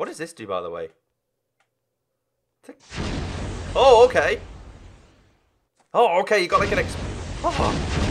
What does this do, by the way? Oh, okay. Oh, okay, you got like an ex... Oh.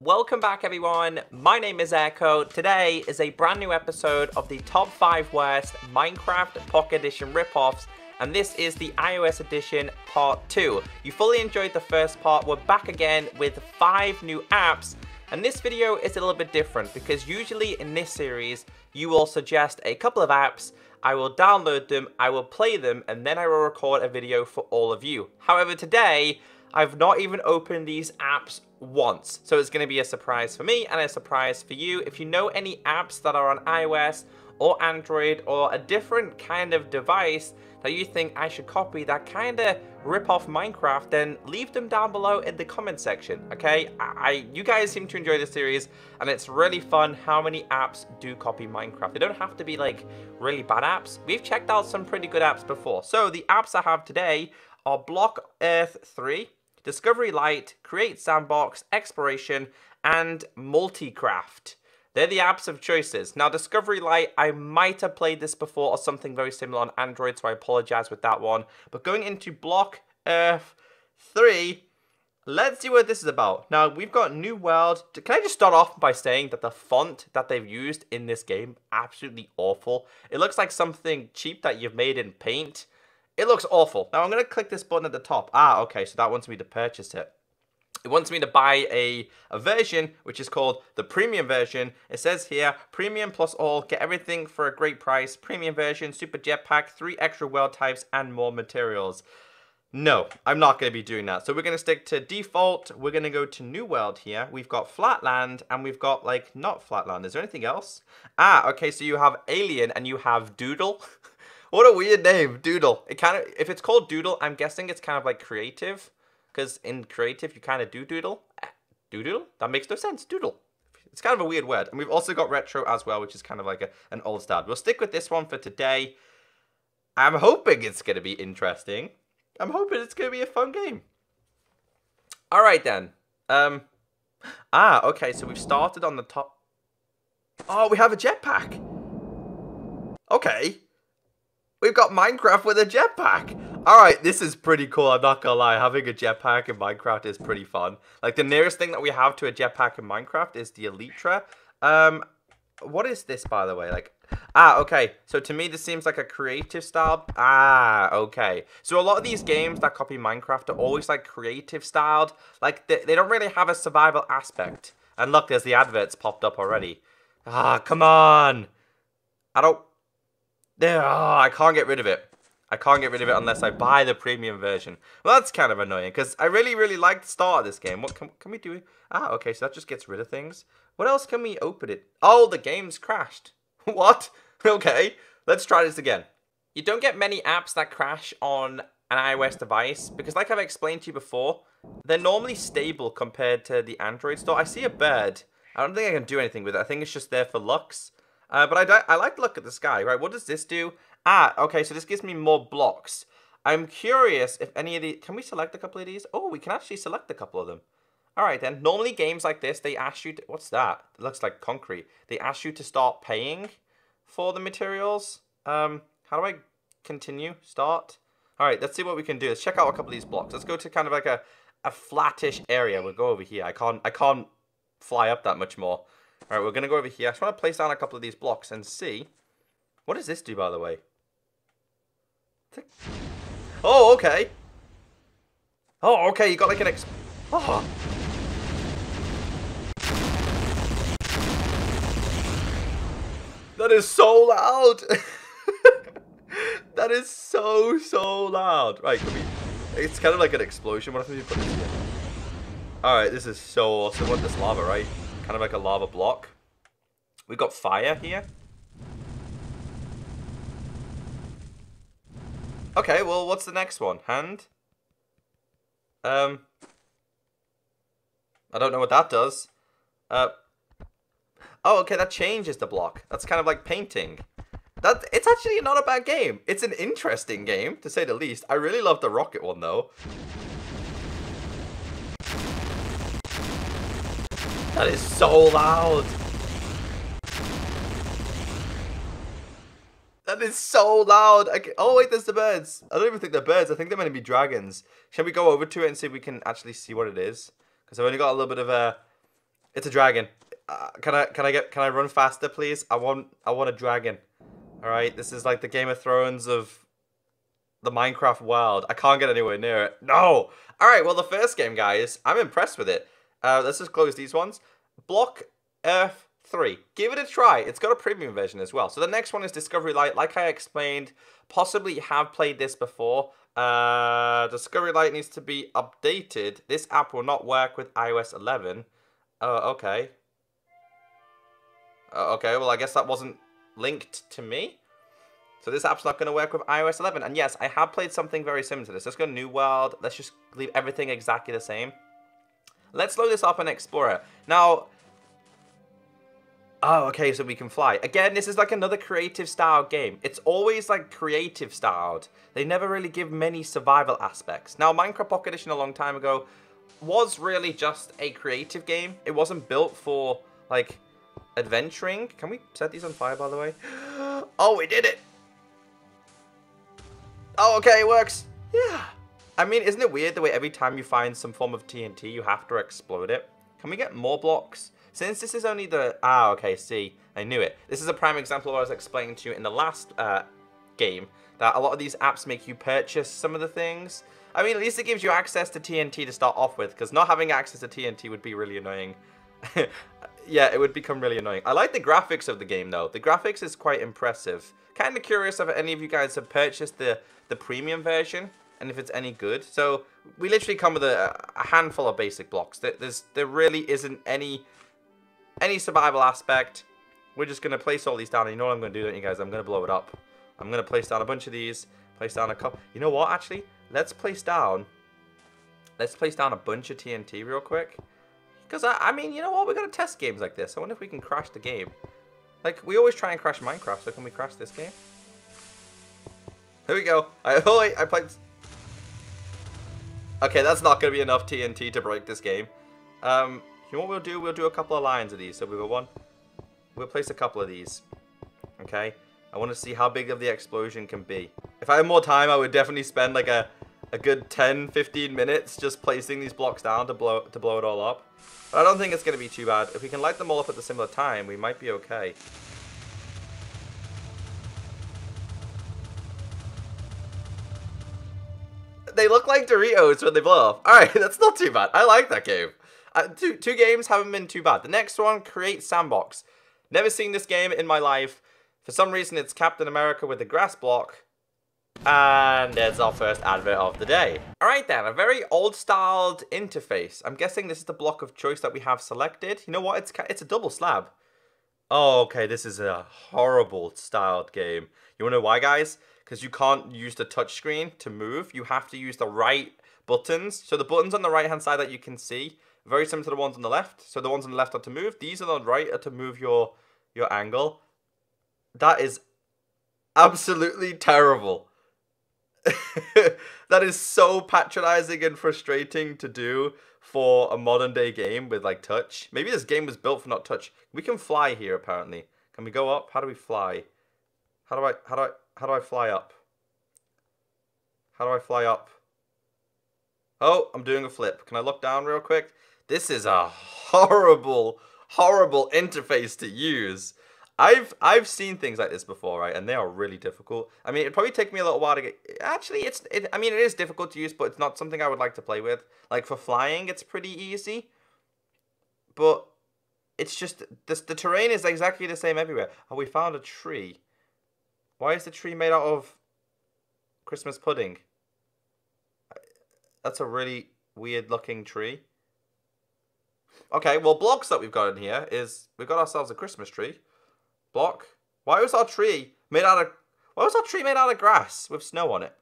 Welcome back everyone, my name is Ecko. Today is a brand new episode of the top 5 worst Minecraft Pocket Edition ripoffs and this is the iOS edition part 2. You fully enjoyed the first part, we're back again with 5 new apps and this video is a little bit different because usually in this series you will suggest a couple of apps, I will download them, I will play them and then I will record a video for all of you. However today I've not even opened these apps once. So it's going to be a surprise for me and a surprise for you. If you know any apps that are on iOS or Android or a different kind of device that you think I should copy that kind of rip off Minecraft, then leave them down below in the comment section, okay? I, I, You guys seem to enjoy the series and it's really fun how many apps do copy Minecraft. They don't have to be like really bad apps. We've checked out some pretty good apps before. So the apps I have today are Block Earth 3, Discovery Light, Create Sandbox, Exploration, and Multicraft. They're the apps of choices. Now, Discovery Light, I might have played this before or something very similar on Android, so I apologize with that one. But going into Block Earth 3, let's see what this is about. Now, we've got New World. Can I just start off by saying that the font that they've used in this game, absolutely awful. It looks like something cheap that you've made in Paint. It looks awful. Now I'm going to click this button at the top. Ah, okay, so that wants me to purchase it. It wants me to buy a, a version, which is called the premium version. It says here, premium plus all, get everything for a great price. Premium version, super jetpack, three extra world types, and more materials. No, I'm not going to be doing that. So we're going to stick to default. We're going to go to new world here. We've got flatland and we've got like not flatland. Is there anything else? Ah, okay. So you have alien and you have doodle. What a weird name, Doodle. It kind of, if it's called Doodle, I'm guessing it's kind of like creative, because in creative you kind of do doodle. Doodle? That makes no sense. Doodle. It's kind of a weird word. And we've also got retro as well, which is kind of like a, an old style. We'll stick with this one for today. I'm hoping it's going to be interesting. I'm hoping it's going to be a fun game. All right then. Um. Ah, okay. So we've started on the top. Oh, we have a jetpack. Okay. We've got Minecraft with a jetpack. Alright, this is pretty cool, I'm not gonna lie. Having a jetpack in Minecraft is pretty fun. Like, the nearest thing that we have to a jetpack in Minecraft is the Elytra. Um, what is this, by the way? Like, ah, okay. So to me, this seems like a creative style. Ah, okay. So a lot of these games that copy Minecraft are always, like, creative styled. Like, they, they don't really have a survival aspect. And look, there's the adverts popped up already. Ah, come on. I don't... Oh, I can't get rid of it. I can't get rid of it unless I buy the premium version. Well, that's kind of annoying because I really, really like the start of this game. What can, can we do? Ah, okay, so that just gets rid of things. What else can we open it? Oh, the game's crashed. what? Okay, let's try this again. You don't get many apps that crash on an iOS device because like I've explained to you before, they're normally stable compared to the Android store. I see a bird. I don't think I can do anything with it. I think it's just there for looks. Uh, but I, I like to look at the sky, right? What does this do? Ah, okay, so this gives me more blocks. I'm curious if any of the... Can we select a couple of these? Oh, we can actually select a couple of them. All right, then. Normally, games like this, they ask you... To, what's that? It looks like concrete. They ask you to start paying for the materials. Um, How do I continue? Start? All right, let's see what we can do. Let's check out a couple of these blocks. Let's go to kind of like a, a flattish area. We'll go over here. I can't, I can't fly up that much more. All right, we're going to go over here. I just want to place down a couple of these blocks and see. What does this do, by the way? Oh, okay. Oh, okay, you got like an ex... Oh. That is so loud. that is so, so loud. Right. It's kind of like an explosion. What if put this here? Alright, this is so awesome. What this lava, right? Kind of like a lava block. We got fire here. Okay, well, what's the next one? Hand? Um, I don't know what that does. Uh, oh, okay, that changes the block. That's kind of like painting. That It's actually not a bad game. It's an interesting game, to say the least. I really love the rocket one, though. That is so loud. That is so loud. Can... oh wait, there's the birds. I don't even think they're birds. I think they're meant to be dragons. Shall we go over to it and see if we can actually see what it is? Because I've only got a little bit of a. It's a dragon. Uh, can I can I get can I run faster, please? I want I want a dragon. All right, this is like the Game of Thrones of the Minecraft world. I can't get anywhere near it. No. All right. Well, the first game, guys, I'm impressed with it. Uh, let's just close these ones. Block Earth 3. Give it a try. It's got a premium version as well. So the next one is Discovery Light. Like I explained, possibly you have played this before. Uh, Discovery Light needs to be updated. This app will not work with iOS 11. Oh, okay. Uh, okay, well, I guess that wasn't linked to me. So this app's not going to work with iOS 11. And yes, I have played something very similar to this. Let's go New World. Let's just leave everything exactly the same. Let's load this up and explore it. Now, oh, okay, so we can fly. Again, this is like another creative style game. It's always like creative styled. They never really give many survival aspects. Now, Minecraft Pocket Edition a long time ago was really just a creative game. It wasn't built for like adventuring. Can we set these on fire, by the way? oh, we did it. Oh, okay, it works. Yeah. I mean, isn't it weird the way every time you find some form of TNT, you have to explode it? Can we get more blocks? Since this is only the... Ah, okay, see. I knew it. This is a prime example of what I was explaining to you in the last uh, game, that a lot of these apps make you purchase some of the things. I mean, at least it gives you access to TNT to start off with, because not having access to TNT would be really annoying. yeah, it would become really annoying. I like the graphics of the game, though. The graphics is quite impressive. Kind of curious if any of you guys have purchased the, the premium version and if it's any good. So we literally come with a, a handful of basic blocks. There, there's there really isn't any any survival aspect. We're just gonna place all these down. And you know what I'm gonna do, don't you guys? I'm gonna blow it up. I'm gonna place down a bunch of these. Place down a couple. You know what? Actually, let's place down. Let's place down a bunch of TNT real quick. Because I, I mean, you know what? We're gonna test games like this. I wonder if we can crash the game. Like we always try and crash Minecraft. So can we crash this game? Here we go. I oh wait, I played Okay, that's not going to be enough TNT to break this game. Um, you know what we'll do? We'll do a couple of lines of these. So we've got one. We'll place a couple of these. Okay? I want to see how big of the explosion can be. If I had more time, I would definitely spend like a, a good 10, 15 minutes just placing these blocks down to blow, to blow it all up. But I don't think it's going to be too bad. If we can light them all up at the similar time, we might be okay. they look like Doritos when they blow up. All right, that's not too bad. I like that game. Uh, two, two games haven't been too bad. The next one, Create Sandbox. Never seen this game in my life. For some reason, it's Captain America with a grass block. And there's our first advert of the day. All right then, a very old-styled interface. I'm guessing this is the block of choice that we have selected. You know what? It's it's a double slab. Oh, okay, this is a horrible styled game. You wanna know why, guys? because you can't use the touchscreen to move. You have to use the right buttons. So the buttons on the right hand side that you can see, very similar to the ones on the left. So the ones on the left are to move. These on the right are to move your your angle. That is absolutely terrible. that is so patronizing and frustrating to do for a modern day game with like touch. Maybe this game was built for not touch. We can fly here apparently. Can we go up? How do we fly? How do I how do I how do I fly up? How do I fly up? Oh, I'm doing a flip. Can I look down real quick? This is a horrible, horrible interface to use. I've I've seen things like this before, right? And they are really difficult. I mean, it'd probably take me a little while to get. Actually, it's. It, I mean, it is difficult to use, but it's not something I would like to play with. Like for flying, it's pretty easy. But it's just the the terrain is exactly the same everywhere. Oh, we found a tree. Why is the tree made out of Christmas pudding? That's a really weird looking tree. Okay, well, blocks that we've got in here is we've got ourselves a Christmas tree. Block. Why was our tree made out of why was our tree made out of grass with snow on it?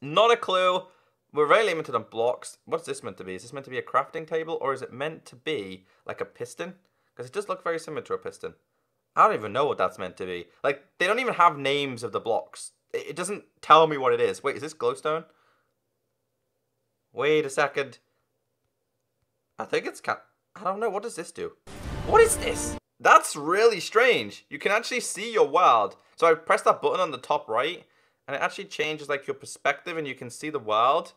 Not a clue. We're very limited on blocks. What's this meant to be? Is this meant to be a crafting table or is it meant to be like a piston? Because it does look very similar to a piston. I don't even know what that's meant to be. Like, they don't even have names of the blocks. It, doesn't tell me what it is. Wait, is this glowstone? Wait a second. I think it's ca- I don't know. What does this do? What is this? That's really strange. You can actually see your world. So I press that button on the top right, and it actually changes like your perspective, and you can see the world.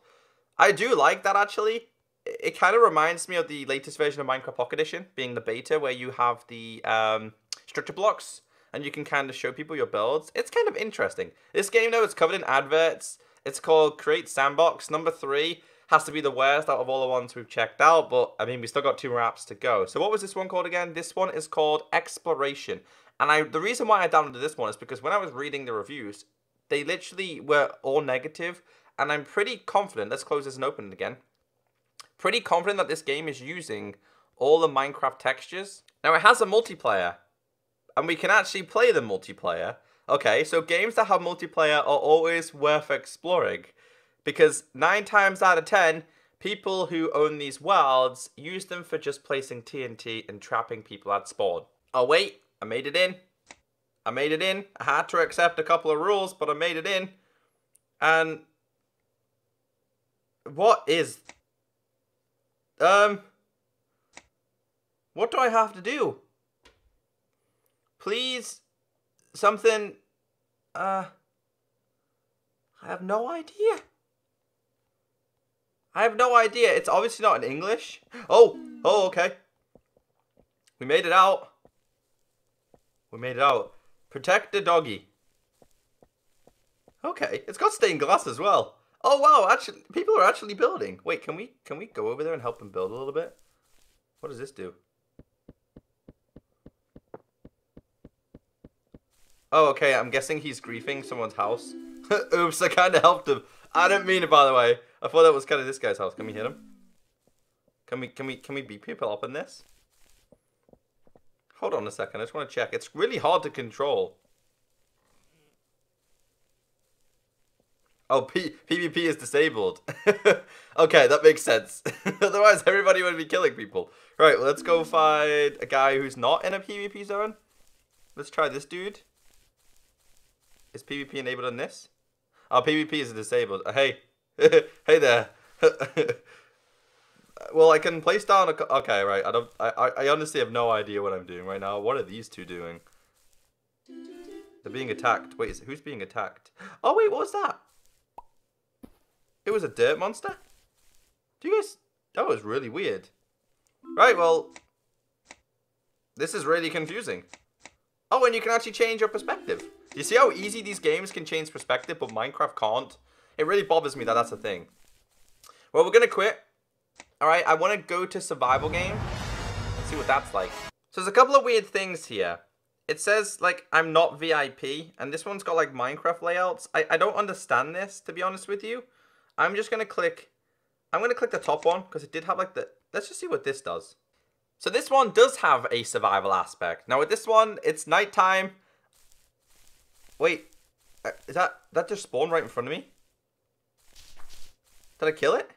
I do like that actually. It kind of reminds me of the latest version of Minecraft Pocket Edition, being the beta, where you have the um, structure blocks, and you can kind of show people your builds. It's kind of interesting. This game, though, is covered in adverts. It's called Create Sandbox. Number three has to be the worst out of all the ones we've checked out, but I mean, we still got two more apps to go. So what was this one called again? This one is called Exploration. And I the reason why I downloaded this one is because when I was reading the reviews, they literally were all negative, and I'm pretty confident, let's close this and open it again, pretty confident that this game is using all the Minecraft textures. Now it has a multiplayer, and we can actually play the multiplayer. Okay, so games that have multiplayer are always worth exploring. Because nine times out of ten, people who own these worlds use them for just placing TNT and trapping people at spawn. Oh wait, I made it in. I made it in. I had to accept a couple of rules, but I made it in. And what is um what do I have to do? Please something uh I have no idea. I have no idea. It's obviously not in English. Oh, oh, okay. We made it out. We made it out. Protect the doggy. Okay, it's got stained glass as well. Oh wow, actually, people are actually building. Wait, can we can we go over there and help them build a little bit? What does this do? Oh, okay, I'm guessing he's griefing someone's house. Oops, I kind of helped him. I didn't mean it, by the way. I thought that was kind of this guy's house. Can we hit him? Can we can we can we beat people up in this? Hold on a second. I just want to check. It's really hard to control. Oh, P PvP is disabled. okay, that makes sense. Otherwise, everybody would be killing people. Right, well, let's go find a guy who's not in a PvP zone. Let's try this dude. Is PvP enabled on this? Oh, PvP is disabled. Uh, hey, hey there. well, I can place down a. Okay, right. I don't. I. I honestly have no idea what I'm doing right now. What are these two doing? They're being attacked. Wait, is, who's being attacked? Oh wait, what was that? It was a dirt monster. Do you guys? That was really weird. Right. Well, this is really confusing. Oh, and you can actually change your perspective. You see how easy these games can change perspective, but Minecraft can't? It really bothers me that that's a thing. Well, we're to quit. Alright, I want to go to survival game. Let's see what that's like. So there's a couple of weird things here. It says, like, I'm not VIP, and this one's got, like, Minecraft layouts. I, I don't understand this, to be honest with you. I'm just to click... I'm to click the top one, because it did have, like, the... Let's just see what this does. So this one does have a survival aspect. Now, with this one, it's nighttime. Wait, uh, is that... That just spawned right in front of me? Did I kill it?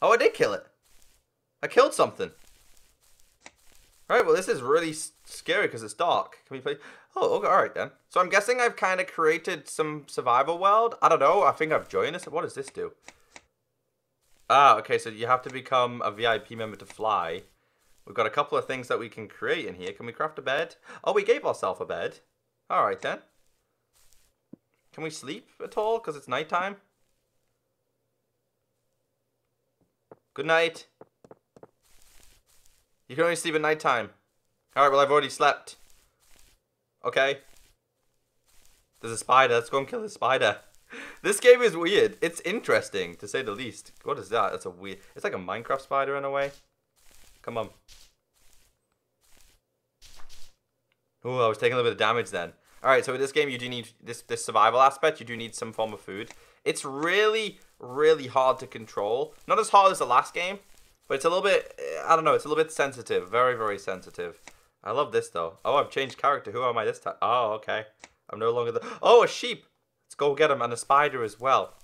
Oh, I did kill it. I killed something. Alright, well this is really scary because it's dark. Can we play? Oh, okay, alright then. So I'm guessing I've kind of created some survival world. I don't know. I think I've joined this. What does this do? Ah, okay, so you have to become a VIP member to fly. We've got a couple of things that we can create in here. Can we craft a bed? Oh, we gave ourselves a bed. Alright then. Can we sleep at all? Because it's nighttime. Good night. You can only sleep at nighttime. Alright, well, I've already slept. Okay. There's a spider. Let's go and kill the spider. This game is weird. It's interesting, to say the least. What is that? That's a weird... It's like a Minecraft spider in a way. Come on. Oh, I was taking a little bit of damage then. Alright, so with this game, you do need... This, this survival aspect, you do need some form of food. It's really, really hard to control. Not as hard as the last game, but it's a little bit, eh, I don't know, it's a little bit sensitive. Very, very sensitive. I love this, though. Oh, I've changed character. Who am I this time? Oh, okay. I'm no longer the... Oh, a sheep! Let's go get him. And a spider as well.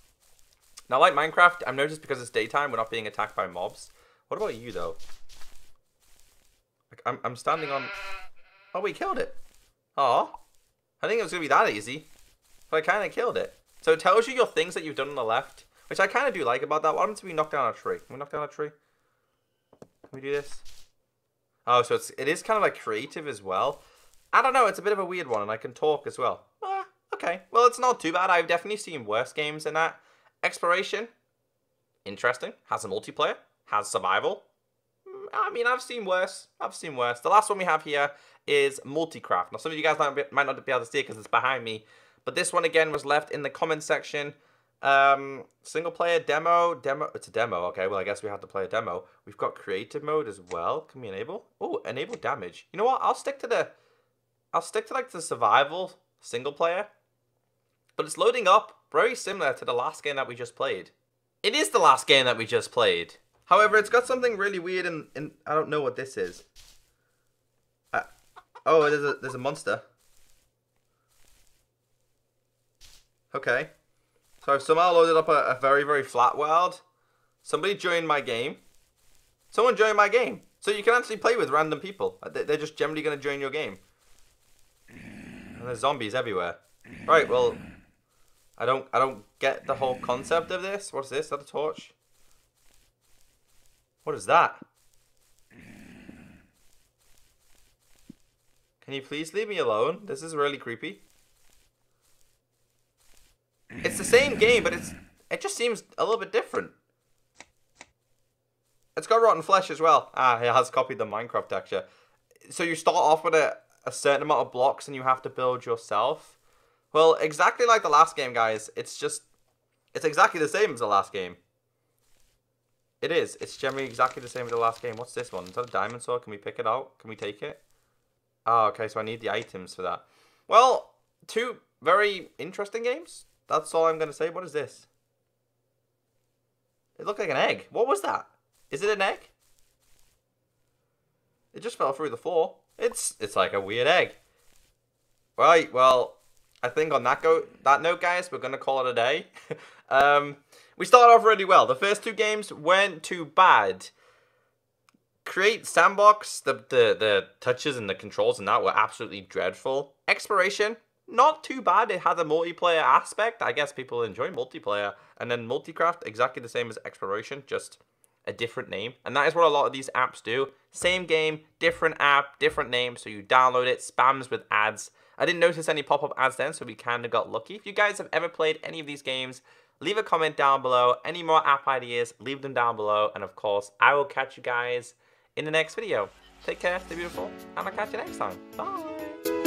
Now, like Minecraft, I've noticed because it's daytime, we're not being attacked by mobs. What about you, though? I'm, I'm standing on... Oh, we killed it. Oh, I think it was going to be that easy. But I kind of killed it. So it tells you your things that you've done on the left, which I kind of do like about that. Why don't we knock down a tree? Can we knock down a tree? Can we do this? Oh, so it's, it is kind of like creative as well. I don't know, it's a bit of a weird one, and I can talk as well. Ah, okay, well, it's not too bad. I've definitely seen worse games than that. Exploration, interesting. Has a multiplayer, has survival. Mm, I mean, I've seen worse. I've seen worse. The last one we have here is Multicraft. Now, some of you guys might, might not be able to see it because it's behind me, but this one again was left in the comment section. Um, single player demo, demo, it's a demo. Okay, well, I guess we have to play a demo. We've got creative mode as well. Can we enable? Oh, enable damage. You know what? I'll stick to the, I'll stick to like the survival single player. But it's loading up very similar to the last game that we just played. It is the last game that we just played. However, it's got something really weird and, and I don't know what this is. Uh, oh, there's a, there's a monster. Okay. So I've somehow loaded up a, a very, very flat world. Somebody joined my game. Someone joined my game. So you can actually play with random people. They're just generally going to join your game. And there's zombies everywhere. Right, well, I don't I don't get the whole concept of this. What's this? Is that a torch? What is that? Can you please leave me alone? This is really creepy. It's the same game, but it's it just seems a little bit different. It's got rotten flesh as well. Ah, it has copied the Minecraft texture. So you start off with a, a certain amount of blocks and you have to build yourself. Well, exactly like the last game, guys. It's just, it's exactly the same as the last game. It is. It's generally exactly the same as the last game. What's this one? Is that a diamond sword? Can we pick it out? Can we take it? Oh, okay. So I need the items for that. Well, two very interesting games. That's all I'm going to say. What is this? It looked like an egg. What was that? Is it an egg? It just fell through the floor. It's it's like a weird egg. Right, well, I think on that go that note, guys, we're gonna call it a day. um, we started off really well. The first two games weren't too bad. Create Sandbox, the, the, the touches and the controls and that were absolutely dreadful. Exploration, not too bad. It had a multiplayer aspect. I guess people enjoy multiplayer. And then Multicraft, exactly the same as Exploration, just a different name. And that is what a lot of these apps do. Same game, different app, different name. So you download it, spams with ads. I didn't notice any pop-up ads then, so we kind of got lucky. If you guys have ever played any of these games, leave a comment down below. Any more app ideas, leave them down below. And of course, I will catch you guys in the next video. Take care, stay beautiful, and I'll catch you next time. Bye!